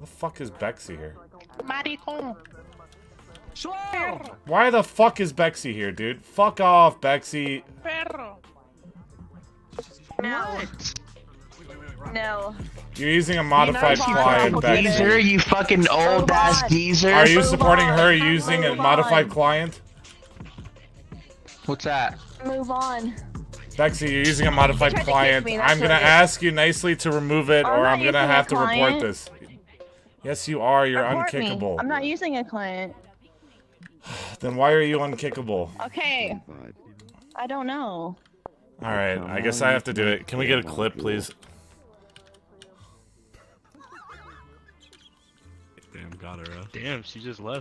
the fuck is Bexxie here? Maricon. Why the fuck is Bexxie here, dude? Fuck off, Bexxie. Perro. No. No. You're using a modified You know client, you Bexxie. Geezer, you fucking old ass on. geezer. Are you supporting on. her using a modified client? What's that? Move on. Bexxie, you're using a modified tried to client. me, I'm gonna what it is. ask you nicely to remove it, I'm or I'm gonna have to report this. Yes, you are. You're Report me. unkickable. I'm not using a client. Then why are you unkickable? Okay. I don't know. All right, I guess I have to do it. Can we get a clip, please? Damn, got her. Uh. Damn, she just left.